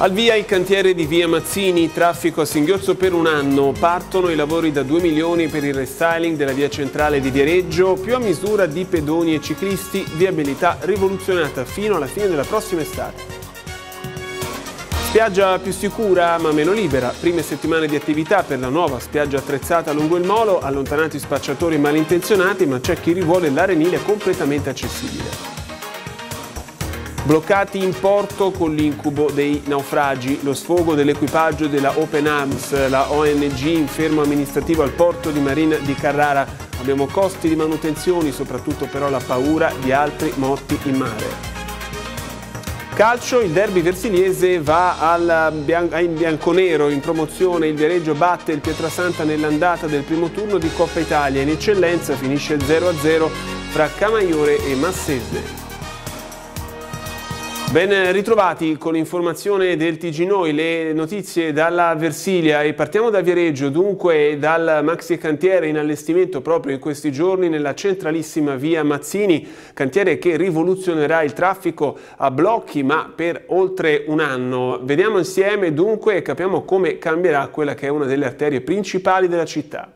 Al via il cantiere di via Mazzini, traffico a singhiozzo per un anno. Partono i lavori da 2 milioni per il restyling della via centrale di Viareggio, più a misura di pedoni e ciclisti, viabilità rivoluzionata fino alla fine della prossima estate. Spiaggia più sicura ma meno libera, prime settimane di attività per la nuova spiaggia attrezzata lungo il molo, allontanati spacciatori malintenzionati ma c'è chi rivuole l'arenile completamente accessibile. Bloccati in porto con l'incubo dei naufragi, lo sfogo dell'equipaggio della Open Arms, la ONG in fermo amministrativo al porto di Marina di Carrara. Abbiamo costi di manutenzione, soprattutto però la paura di altri morti in mare. Calcio, il derby versiliese va al bian- in bianconero in promozione, il Viareggio batte il Pietrasanta nell'andata del primo turno di Coppa Italia, in eccellenza finisce 0-0 fra Camaiore e Massese. Ben ritrovati con l'informazione del TG Noi, le notizie dalla Versilia e partiamo da Viareggio, dunque dal maxi cantiere in allestimento proprio in questi giorni nella centralissima via Mazzini, cantiere che rivoluzionerà il traffico a blocchi ma per oltre un anno. Vediamo insieme dunque e capiamo come cambierà quella che è una delle arterie principali della città.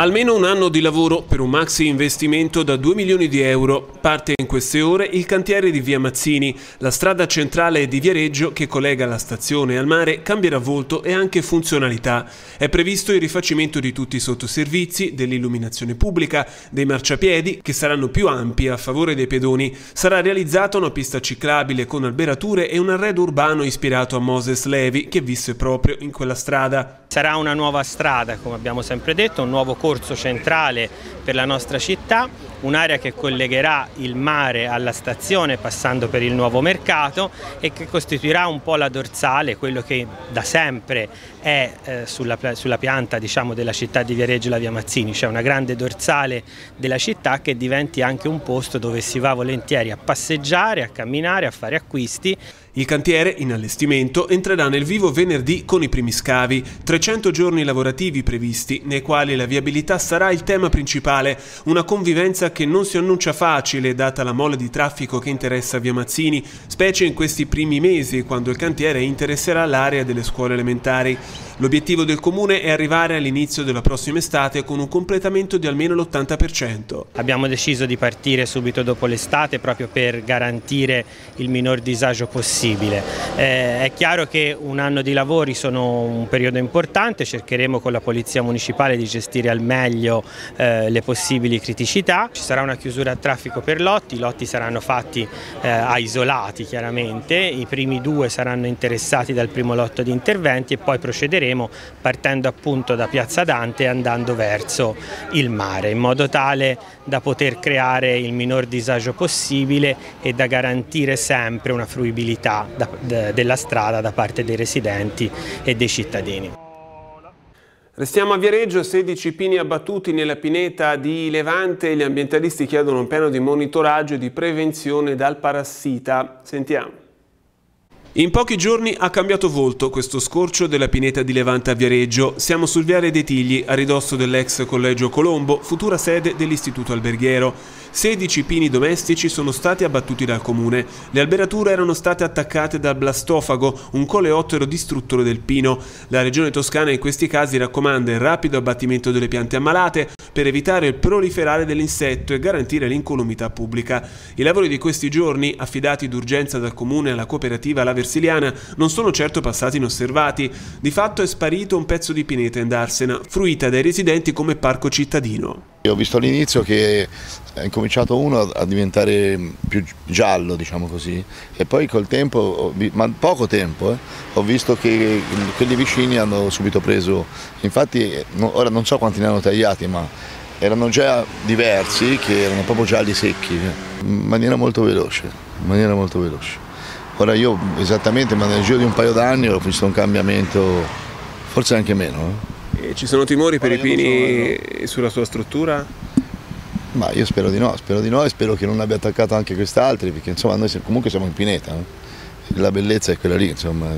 Almeno un anno di lavoro per un maxi investimento da 2 milioni di euro. Parte in queste ore il cantiere di via Mazzini. La strada centrale di Viareggio che collega la stazione al mare cambierà volto e anche funzionalità. È previsto il rifacimento di tutti i sottoservizi, dell'illuminazione pubblica, dei marciapiedi che saranno più ampi a favore dei pedoni. Sarà realizzata una pista ciclabile con alberature e un arredo urbano ispirato a Moses Levi che visse proprio in quella strada. Sarà una nuova strada, come abbiamo sempre detto, un nuovo corso centrale per la nostra città, un'area che collegherà il mare alla stazione passando per il nuovo mercato e che costituirà un po' la dorsale, quello che da sempre è eh, sulla, sulla, pianta diciamo, della città di Viareggio la via Mazzini, cioè una grande dorsale della città che diventi anche un posto dove si va volentieri a passeggiare, a camminare, a fare acquisti. Il cantiere, in allestimento, entrerà nel vivo venerdì con i primi scavi, 300 giorni lavorativi previsti, nei quali la viabilità sarà il tema principale, una convivenza che non si annuncia facile data la mole di traffico che interessa via Mazzini, specie in questi primi mesi quando il cantiere interesserà l'area delle scuole elementari. L'obiettivo del comune è arrivare all'inizio della prossima estate con un completamento di almeno l'80%. Abbiamo deciso di partire subito dopo l'estate proprio per garantire il minor disagio possibile. Eh, è chiaro che un anno di lavori sono un periodo importante, cercheremo con la Polizia Municipale di gestire al meglio eh, le possibili criticità. Ci sarà una chiusura a traffico per lotti, i lotti saranno fatti eh, a isolati chiaramente, i primi due saranno interessati dal primo lotto di interventi e poi procederemo partendo appunto da Piazza Dante e andando verso il mare in modo tale da poter creare il minor disagio possibile e da garantire sempre una fruibilità da, da, della strada da parte dei residenti e dei cittadini. Restiamo a Viareggio, 16 pini abbattuti nella pineta di Levante, gli ambientalisti chiedono un piano di monitoraggio e di prevenzione dal parassita. Sentiamo. In pochi giorni ha cambiato volto questo scorcio della pineta di Levante a Viareggio. Siamo sul viale dei Tigli, a ridosso dell'ex Collegio Colombo, futura sede dell'Istituto Alberghiero. 16 pini domestici sono stati abbattuti dal comune. Le alberature erano state attaccate dal blastofago, un coleottero distruttore del pino. La regione toscana in questi casi raccomanda il rapido abbattimento delle piante ammalate per evitare il proliferare dell'insetto e garantire l'incolumità pubblica. I lavori di questi giorni, affidati d'urgenza dal comune alla cooperativa La Versiliana, non sono certo passati inosservati. Di fatto è sparito un pezzo di pineta in Darsena, fruita dai residenti come parco cittadino. Ho visto all'inizio che è incominciato uno a diventare più giallo, diciamo così, e poi col tempo, ma poco tempo, eh, ho visto che quelli vicini hanno subito preso, infatti ora non so quanti ne hanno tagliati, ma erano già diversi che erano proprio gialli secchi, in maniera molto veloce, in maniera molto veloce. Ora io esattamente, ma nel giro di un paio d'anni ho visto un cambiamento, forse anche meno. Eh. Ci sono timori per i pini sulla sua struttura? Ma io spero di no, spero di no e spero che non abbia attaccato anche quest'altri, perché insomma noi comunque siamo in pineta. No? La bellezza è quella lì, insomma.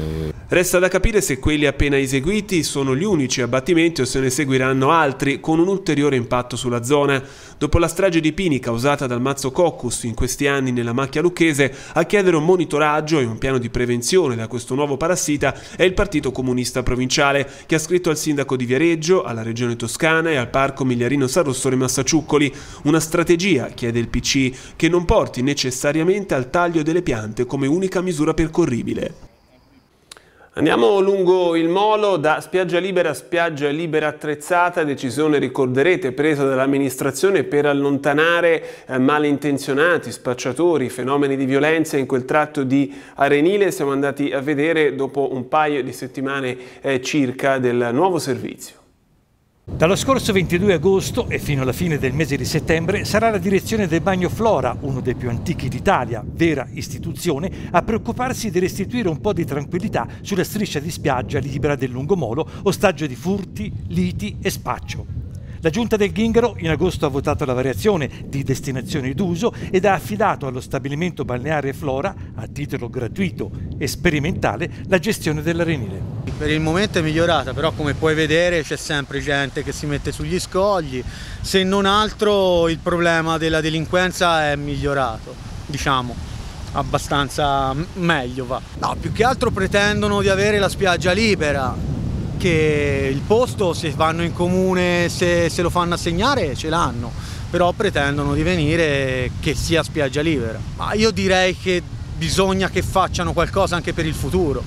Resta da capire se quelli appena eseguiti sono gli unici abbattimenti o se ne seguiranno altri con un ulteriore impatto sulla zona. Dopo la strage di Pini causata dal mazzo Coccus in questi anni nella macchia lucchese, a chiedere un monitoraggio e un piano di prevenzione da questo nuovo parassita è il Partito Comunista Provinciale, che ha scritto al sindaco di Viareggio, alla Regione Toscana e al Parco Migliarino Sarrossore Massacciuccoli una strategia, chiede il PC, che non porti necessariamente al taglio delle piante come unica misura percorribile. Andiamo lungo il molo da spiaggia libera a spiaggia libera attrezzata, decisione ricorderete presa dall'amministrazione per allontanare eh, malintenzionati, spacciatori, fenomeni di violenza in quel tratto di Arenile. Siamo andati a vedere dopo un paio di settimane eh, circa del nuovo servizio. Dallo scorso 22 agosto e fino alla fine del mese di settembre sarà la direzione del Bagno Flora, uno dei più antichi d'Italia, vera istituzione, a preoccuparsi di restituire un po' di tranquillità sulla striscia di spiaggia libera del lungomolo, ostaggio di furti, liti e spaccio. La giunta del Ghingaro in agosto ha votato la variazione di destinazione d'uso ed ha affidato allo stabilimento balneare Flora, a titolo gratuito e sperimentale, la gestione dell'arenile. Per il momento è migliorata, però come puoi vedere c'è sempre gente che si mette sugli scogli, se non altro il problema della delinquenza è migliorato, diciamo abbastanza meglio va. No, più che altro pretendono di avere la spiaggia libera, che il posto se vanno in comune, se, se lo fanno assegnare ce l'hanno, però pretendono di venire che sia spiaggia libera. Ma io direi che bisogna che facciano qualcosa anche per il futuro.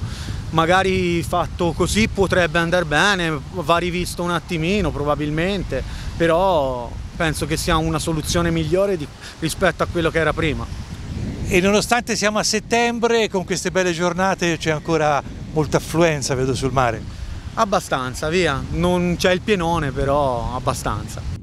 Magari fatto così potrebbe andare bene, va rivisto un attimino probabilmente, però penso che sia una soluzione migliore di, rispetto a quello che era prima. E nonostante siamo a settembre, con queste belle giornate c'è ancora molta affluenza, vedo sul mare. Abbastanza, via. Non c'è il pienone, però abbastanza.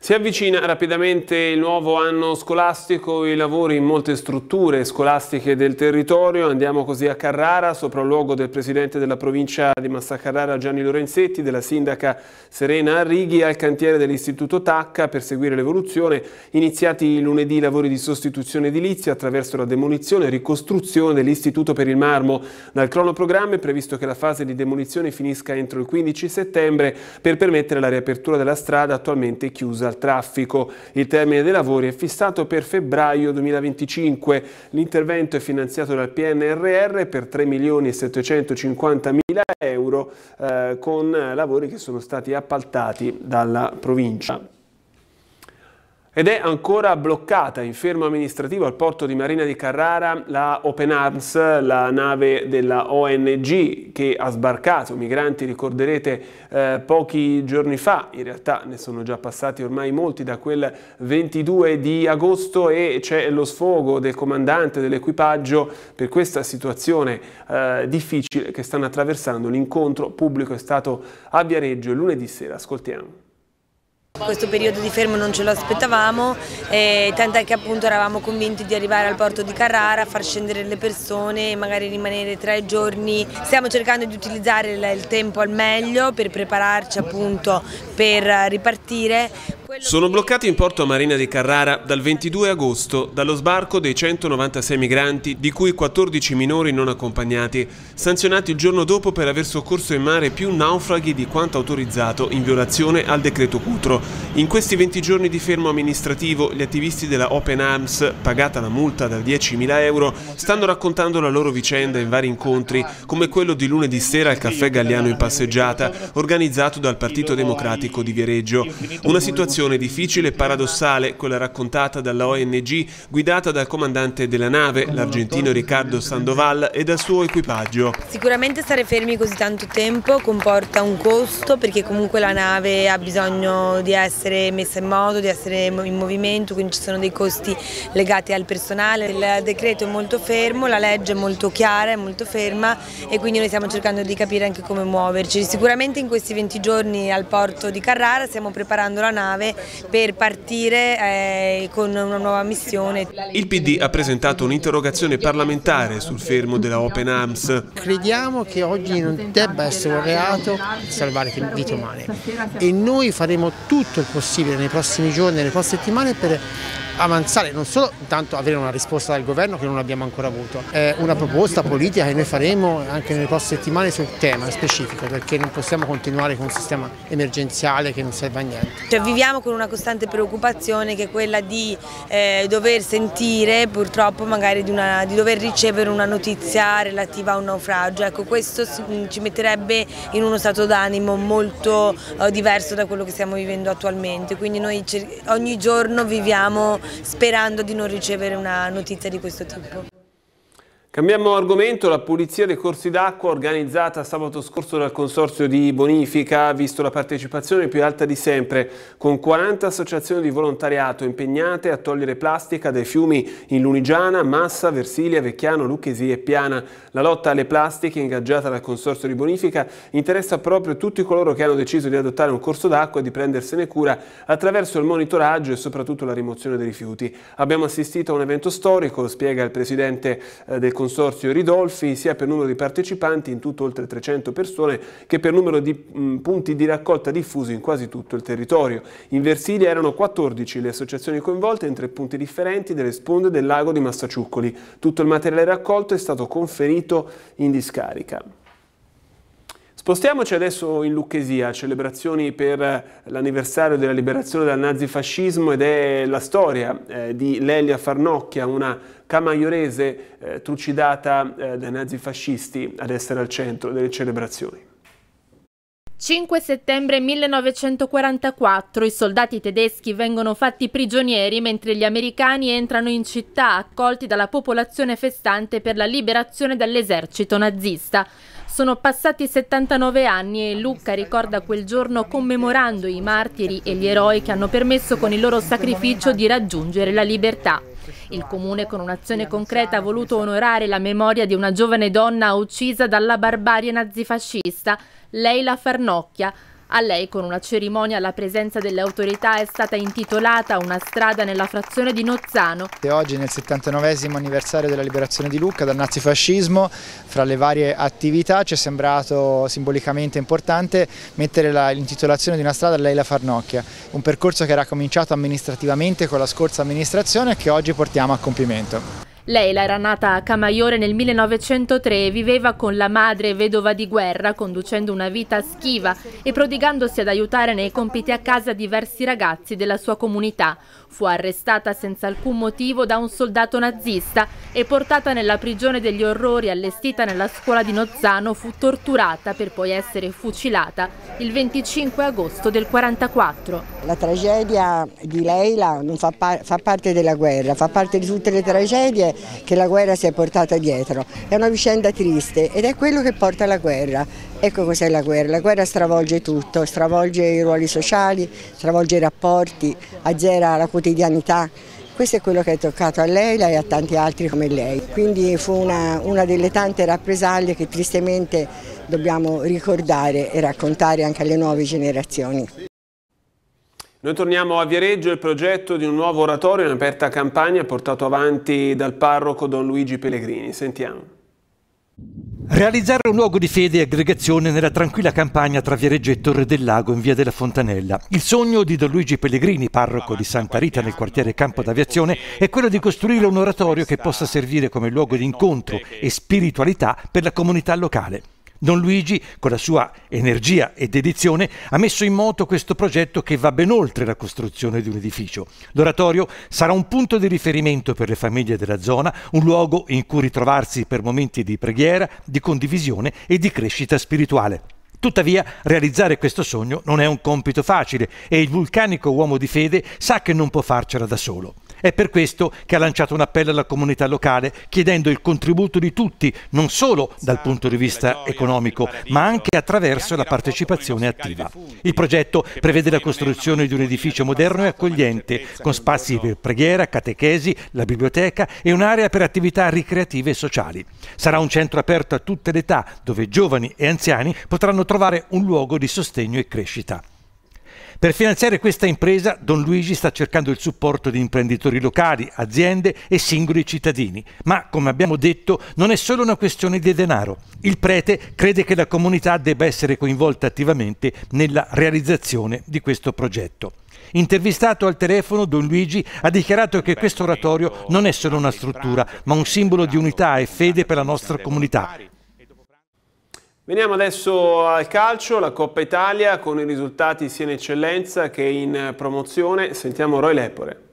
Si avvicina rapidamente il nuovo anno scolastico, i lavori in molte strutture scolastiche del territorio. Andiamo così a Carrara, sopralluogo del presidente della provincia di Massa Carrara Gianni Lorenzetti, della sindaca Serena Arrighi, al cantiere dell'istituto Tacca per seguire l'evoluzione. Iniziati lunedì i lavori di sostituzione edilizia attraverso la demolizione e ricostruzione dell'istituto per il marmo. Dal cronoprogramma è previsto che la fase di demolizione finisca entro il 15 settembre per permettere la riapertura della strada attualmente chiusa traffico. Il termine dei lavori è fissato per febbraio 2025. L'intervento è finanziato dal PNRR per 3 milioni e 750 mila euro eh, con lavori che sono stati appaltati dalla provincia ed è ancora bloccata in fermo amministrativo al porto di Marina di Carrara la Open Arms, la nave della ONG che ha sbarcato migranti, ricorderete, eh, pochi giorni fa, in realtà ne sono già passati ormai molti da quel 22 di agosto e c'è lo sfogo del comandante dell'equipaggio per questa situazione eh, difficile che stanno attraversando. L'incontro pubblico è stato a Viareggio lunedì sera, ascoltiamo. Questo periodo di fermo non ce lo aspettavamo, eh, tant'è che appunto eravamo convinti di arrivare al porto di Carrara, far scendere le persone e magari rimanere tre giorni. Stiamo cercando di utilizzare il tempo al meglio per prepararci appunto per ripartire. Sono bloccati in porto a Marina di Carrara dal 22 agosto dallo sbarco dei 196 migranti, di cui 14 minori non accompagnati, sanzionati il giorno dopo per aver soccorso in mare più naufraghi di quanto autorizzato in violazione al decreto Cutro. In questi 20 giorni di fermo amministrativo, gli attivisti della Open Arms, pagata la multa da 10.000 euro, stanno raccontando la loro vicenda in vari incontri, come quello di lunedì sera al Caffè Galliano in passeggiata, organizzato dal Partito Democratico di Viareggio. Una situazione situazione difficile e paradossale, quella raccontata dalla ONG guidata dal comandante della nave, l'argentino Riccardo Sandoval e dal suo equipaggio. Sicuramente stare fermi così tanto tempo comporta un costo perché comunque la nave ha bisogno di essere messa in moto, di essere in movimento, quindi ci sono dei costi legati al personale. Il decreto è molto fermo, la legge è molto chiara, è molto ferma e quindi noi stiamo cercando di capire anche come muoverci. Sicuramente in questi 20 giorni al porto di Carrara stiamo preparando la nave nuove per partire eh, con una nuova missione. Il PD ha presentato un'interrogazione parlamentare sul fermo della Open Arms. Crediamo che oggi non debba essere un reato salvare vite umane e noi faremo tutto il possibile nei prossimi giorni, nelle prossime settimane per avanzare, non solo intanto avere una risposta dal governo che non abbiamo ancora avuto, è una proposta politica che noi faremo anche nelle prossime settimane sul tema specifico perché non possiamo continuare con un sistema emergenziale che non serve a niente. Cioè, viviamo con una costante preoccupazione che è quella di eh, dover sentire purtroppo magari di, una, di, dover ricevere una notizia relativa a un naufragio, ecco questo ci metterebbe in uno stato d'animo molto eh, diverso da quello che stiamo vivendo attualmente, quindi noi ogni giorno viviamo sperando di non ricevere una notizia di questo tipo. Cambiamo argomento, la pulizia dei corsi d'acqua organizzata sabato scorso dal Consorzio di Bonifica ha visto la partecipazione più alta di sempre, con 40 associazioni di volontariato impegnate a togliere plastica dai fiumi in Lunigiana, Massa, Versilia, Vecchiano, Lucchesi e Piana. La lotta alle plastiche ingaggiata dal Consorzio di Bonifica interessa proprio tutti coloro che hanno deciso di adottare un corso d'acqua e di prendersene cura attraverso il monitoraggio e soprattutto la rimozione dei rifiuti. Abbiamo assistito a un evento storico, spiega il presidente eh, del Consorzio Ridolfi sia per numero di partecipanti, in tutto oltre 300 persone, che per numero di mh, punti di raccolta diffusi in quasi tutto il territorio. In Versilia erano 14 le associazioni coinvolte in tre punti differenti delle sponde del lago di Massaciuccoli. Tutto il materiale raccolto è stato conferito in discarica. Spostiamoci adesso in Lucchesia, celebrazioni per l'anniversario della liberazione dal nazifascismo ed è la storia eh, di Lelia Farnocchia, una camaiorese eh, trucidata eh, dai nazifascisti ad essere al centro delle celebrazioni. 5 settembre 1944 i soldati tedeschi vengono fatti prigionieri mentre gli americani entrano in città accolti dalla popolazione festante per la liberazione dall'esercito nazista. Sono passati 79 anni e Lucca ricorda quel giorno commemorando i martiri e gli eroi che hanno permesso con il loro sacrificio di raggiungere la libertà. Il comune con un'azione concreta ha voluto onorare la memoria di una giovane donna uccisa dalla barbarie nazifascista, Leila Farnocchia, a lei, con una cerimonia alla presenza delle autorità, è stata intitolata una strada nella frazione di Nozzano. E oggi, nel 79 anniversario della liberazione di Lucca dal nazifascismo, fra le varie attività ci è sembrato simbolicamente importante mettere l'intitolazione di una strada a Leila Farnocchia, un percorso che era cominciato amministrativamente con la scorsa amministrazione e che oggi portiamo a compimento. Leila era nata a Camaiore nel 1903 e viveva con la madre vedova di guerra, conducendo una vita schiva e prodigandosi ad aiutare nei compiti a casa diversi ragazzi della sua comunità. Fu arrestata senza alcun motivo da un soldato nazista e portata nella prigione degli orrori allestita nella scuola di Nozzano fu torturata per poi essere fucilata il 25 agosto del 44. La tragedia di Leila fa, par fa parte della guerra, fa parte di tutte le tragedie che la guerra si è portata dietro. È una vicenda triste ed è quello che porta alla guerra. Ecco cos'è la guerra. La guerra stravolge tutto, stravolge i ruoli sociali, stravolge i rapporti, azzera la quotidianità. Questo è quello che è toccato a lei e a tanti altri come lei. Quindi fu una, una delle tante rappresaglie che tristemente dobbiamo ricordare e raccontare anche alle nuove generazioni. Noi torniamo a Viareggio, il progetto di un nuovo oratorio in aperta campagna portato avanti dal parroco Don Luigi Pellegrini. Sentiamo. Realizzare un luogo di fede e aggregazione nella tranquilla campagna tra Viareggio e Torre del Lago in via della Fontanella. Il sogno di Don Luigi Pellegrini, parroco di Santa Rita nel quartiere Campo d'Aviazione, è quello di costruire un oratorio che possa servire come luogo di incontro e spiritualità per la comunità locale. Don Luigi, con la sua energia e dedizione, ha messo in moto questo progetto che va ben oltre la costruzione di un edificio. L'oratorio sarà un punto di riferimento per le famiglie della zona, un luogo in cui ritrovarsi per momenti di preghiera, di condivisione e di crescita spirituale. Tuttavia, realizzare questo sogno non è un compito facile e il vulcanico uomo di fede sa che non può farcela da solo. È per questo che ha lanciato un appello alla comunità locale chiedendo il contributo di tutti, non solo dal punto di vista economico, ma anche attraverso la partecipazione attiva. Il progetto prevede la costruzione di un edificio moderno e accogliente, con spazi per preghiera, catechesi, la biblioteca e un'area per attività ricreative e sociali. Sarà un centro aperto a tutte le età, dove giovani e anziani potranno trovare un luogo di sostegno e crescita. Per finanziare questa impresa, Don Luigi sta cercando il supporto di imprenditori locali, aziende e singoli cittadini. Ma, come abbiamo detto, non è solo una questione di denaro. Il prete crede che la comunità debba essere coinvolta attivamente nella realizzazione di questo progetto. Intervistato al telefono, Don Luigi ha dichiarato che questo oratorio non è solo una struttura, ma un simbolo di unità e fede per la nostra comunità. Veniamo adesso al calcio, la Coppa Italia con i risultati sia in eccellenza che in promozione. Sentiamo Roy Lepore.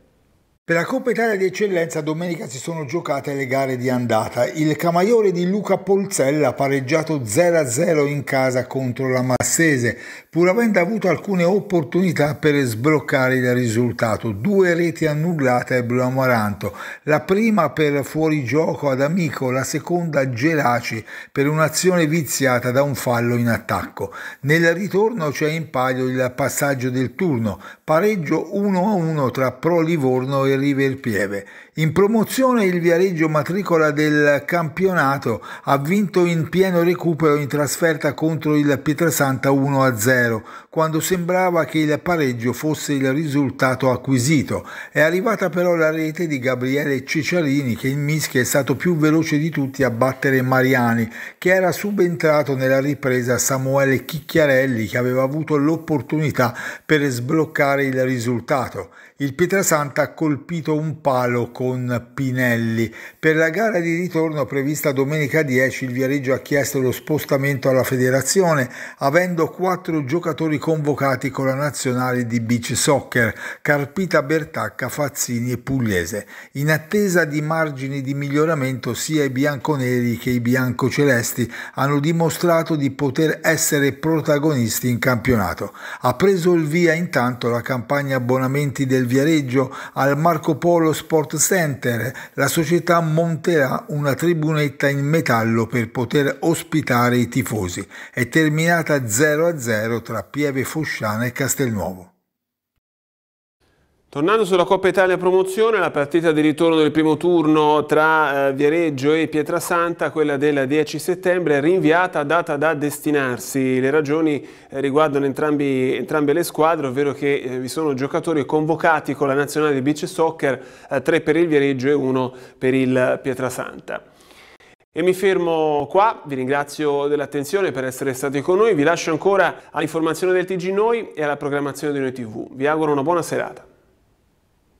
Per la Coppa Italia di Eccellenza domenica si sono giocate le gare di andata. Il Camaiore di Luca Polzella ha pareggiato 0-0 in casa contro la Massese, pur avendo avuto alcune opportunità per sbloccare il risultato. Due reti annullate al Blu Amaranto, la prima per fuorigioco ad Amico, la seconda a Gelaci per un'azione viziata da un fallo in attacco. Nel ritorno c'è in palio il passaggio del turno, pareggio 1-1 tra Pro Livorno e River Pieve. In promozione il Viareggio matricola del campionato ha vinto in pieno recupero in trasferta contro il Pietrasanta 1-0, quando sembrava che il pareggio fosse il risultato acquisito. È arrivata però la rete di Gabriele Ceciarini che in mischia è stato più veloce di tutti a battere Mariani, che era subentrato nella ripresa Samuele Chicchiarelli che aveva avuto l'opportunità per sbloccare il risultato. Il Pietrasanta ha colpito un palo con Pinelli. Per la gara di ritorno prevista domenica 10 il Viareggio ha chiesto lo spostamento alla federazione avendo quattro giocatori convocati con la nazionale di beach soccer Carpita Bertacca, Fazzini e Pugliese. In attesa di margini di miglioramento sia i bianconeri che i biancocelesti hanno dimostrato di poter essere protagonisti in campionato. Ha preso il via intanto la campagna abbonamenti del Viareggio al Marco Polo Sport Center, la società monterà una tribunetta in metallo per poter ospitare i tifosi. È terminata 0-0 tra Pieve Fosciana e Castelnuovo. Tornando sulla Coppa Italia Promozione, la partita di ritorno del primo turno tra eh, Viareggio e Pietrasanta, quella del 10 settembre, è rinviata a data da destinarsi. Le ragioni eh, riguardano entrambi, entrambe le squadre, ovvero che eh, vi sono giocatori convocati con la nazionale di beach soccer, tre per il Viareggio e uno per il Pietrasanta. E mi fermo qua, vi ringrazio dell'attenzione per essere stati con noi, vi lascio ancora all'informazione del TG Noi e alla programmazione di Noi TV. Vi auguro una buona serata.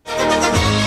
Música